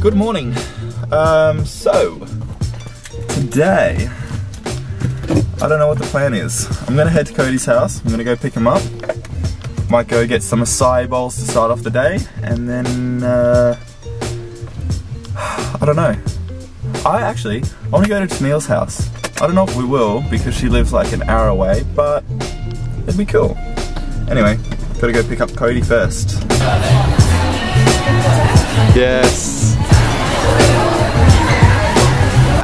Good morning. Um, so, today, I don't know what the plan is. I'm gonna head to Kodi's house. I'm gonna go pick him up. Might go get some acai bowls to start off the day, and then, uh, I don't know. I actually, I wanna go to Taneille's house. I don't know if we will, because she lives like an hour away, but it'd be cool. Anyway, gotta go pick up Kodi first. Yes.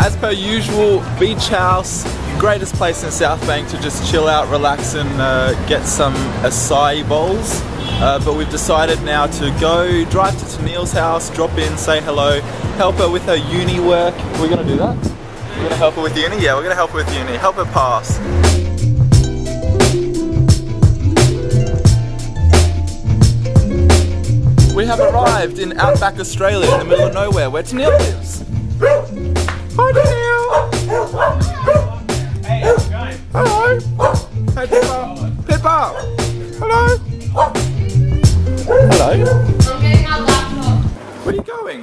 As per usual, beach house, greatest place in South Bank to just chill out, relax and uh, get some acai bowls. Uh, but we've decided now to go drive to Taneille's house, drop in, say hello, help her with her uni work. We're gonna do that? We're gonna help her with uni? Yeah, we're gonna help her with uni. Help her pass. Arrived in outback Australia in the middle of nowhere where Taneille lives. Hi Taneille! Hey, how's it going? Hello! Hey Pippa! Pippa! Hello! Hello? I'm getting my laptop. Where are you going?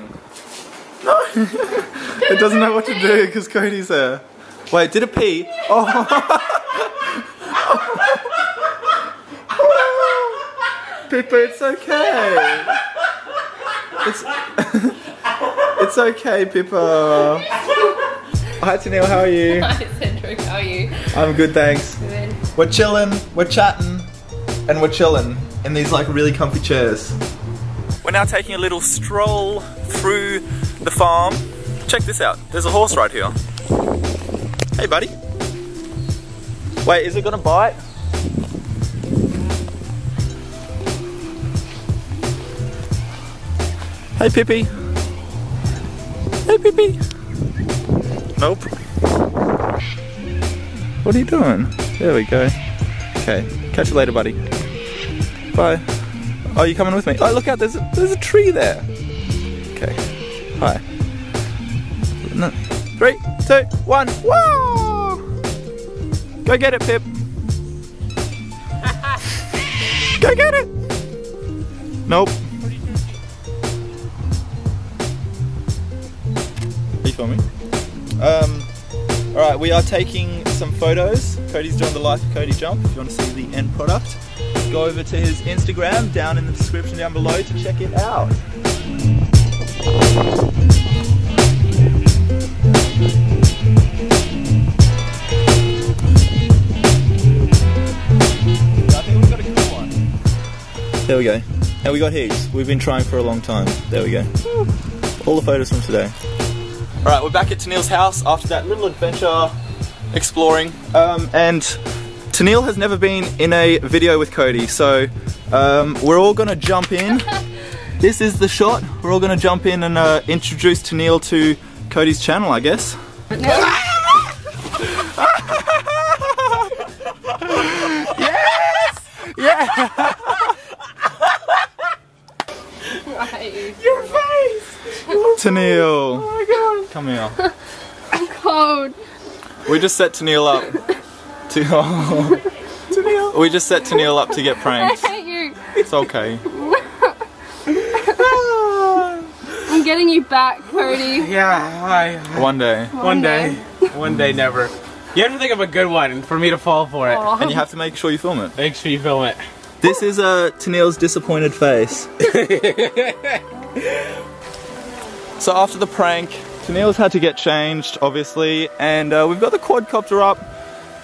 No! it doesn't know what to do because Kodi's there. Wait, did it pee? Oh! Pippa, it's okay. It's it's okay, Pippa. Hi, Taneille. How are you? Hi, Cedric. How are you? I'm good, thanks. Good. We're chilling, we're chatting, and we're chilling in these like really comfy chairs. We're now taking a little stroll through the farm. Check this out. There's a horse right here. Hey, buddy. Wait, is it gonna bite? Hey, Pippi. Hey, Pippi. Nope. What are you doing? There we go. Okay, catch you later, buddy. Bye. Oh, you coming with me? Oh, look out! There's a, there's a tree there. Okay. Hi. No. Three, two, one. Whoa! Go get it, Pip. Go get it. Nope. Filming? Um. All right, we are taking some photos. Kodi's doing the Life of Kodi jump. If you want to see the end product, go over to his Instagram down in the description down below to check it out. There we go. And we got heaps. We've been trying for a long time. There we go. All the photos from today. All right, we're back at Taneille's house after that little adventure exploring. Um, and Taneille has never been in a video with Kodi, so um, we're all gonna jump in. this is the shot. We're all gonna jump in and uh, introduce Taneille to Kodi's channel, I guess. yes! Yeah! Right. Your face! God. Come here. I'm cold. We just set Taneille up to. Oh, Taneille. we just set Taneille up to get pranked. I pranked. hate you. It's okay. I'm getting you back, Kodi. Yeah, hi. One day. One day. One day, never. You have to think of a good one for me to fall for it. Aw. And you have to make sure you film it. Make sure you film it. This is uh, Taneille's disappointed face. so after the prank, Taneille's had to get changed, obviously, and uh, we've got the quadcopter up.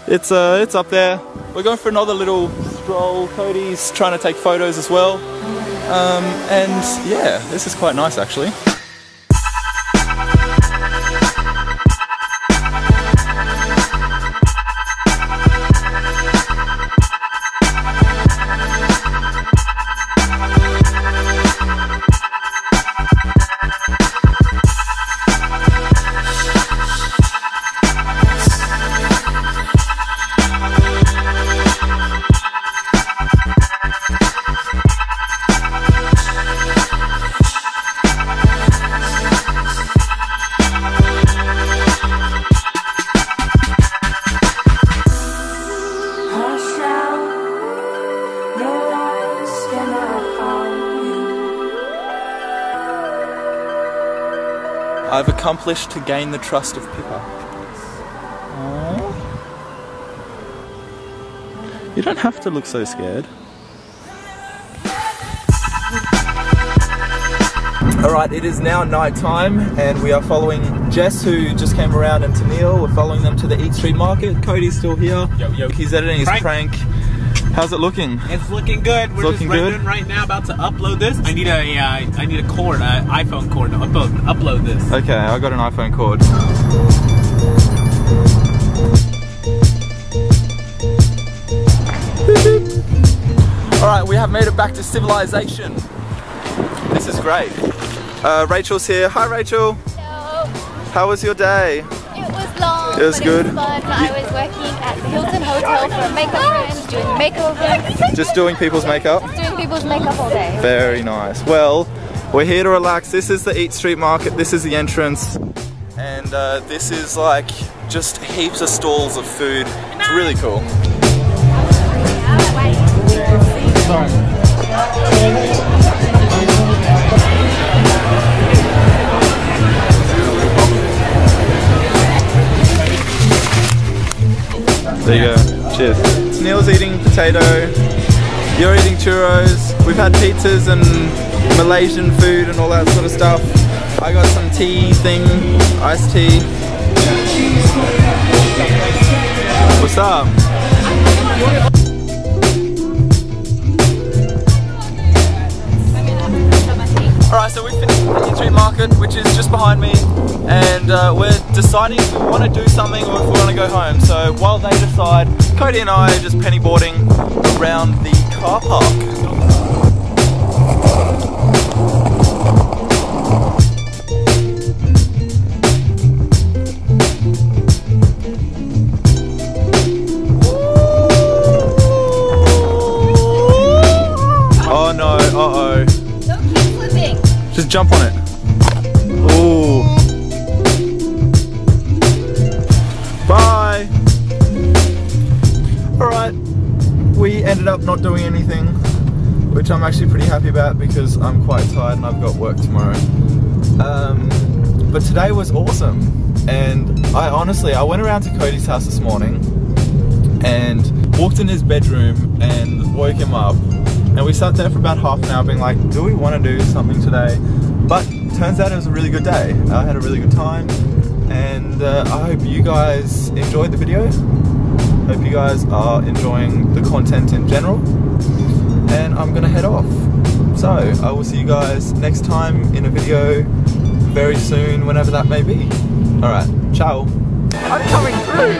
It's uh, it's up there. We're going for another little stroll. Kodi's trying to take photos as well, um, and yeah, this is quite nice actually. I've accomplished to gain the trust of Pippa. Aww. You don't have to look so scared. Alright, it is now night time and we are following Jess who just came around and Taneille. We're following them to the Eat Street Market. Kodi's still here. Yo, yo. He's editing his prank. Prank. How's it looking? It's looking good. We're looking just right, good? right now about to upload this. I need a uh, I need a cord, an iPhone cord to upload upload this. Okay, I got an iPhone cord. Alright, we have made it back to civilization. This is great. Uh, Rachel's here. Hi Rachel. Hello. How was your day? It was long. It was but good. It was fun. I was working at the Hilton Hotel for a makeup brand, doing makeover, Just doing people's makeup? doing people's makeup all day. Very nice. Well, we're here to relax. This is the Eat Street Market. This is the entrance. And uh, this is like just heaps of stalls of food. It's really cool. There you go. Cheers. Neil's eating potato. You're eating churros. We've had pizzas and Malaysian food and all that sort of stuff. I got some tea thing, iced tea. What's up? Alright, so we finished the Street Market, which is just behind me, and uh, we're deciding if we want to do something or if we want to go home. So while they decide, Kodi and I are just penny boarding around the car park. Oh no, uh oh. Don't keep flipping. Just jump on it. Ended up not doing anything, which I'm actually pretty happy about because I'm quite tired and I've got work tomorrow. Um, but today was awesome. And I honestly, I went around to Kodi's house this morning and walked in his bedroom and woke him up. And we sat there for about half an hour being like, do we want to do something today? But turns out it was a really good day. I had a really good time. And uh, I hope you guys enjoyed the video. Hope you guys are enjoying the content in general. And I'm gonna head off. So I will see you guys next time in a video very soon, whenever that may be. Alright, ciao. I'm coming through!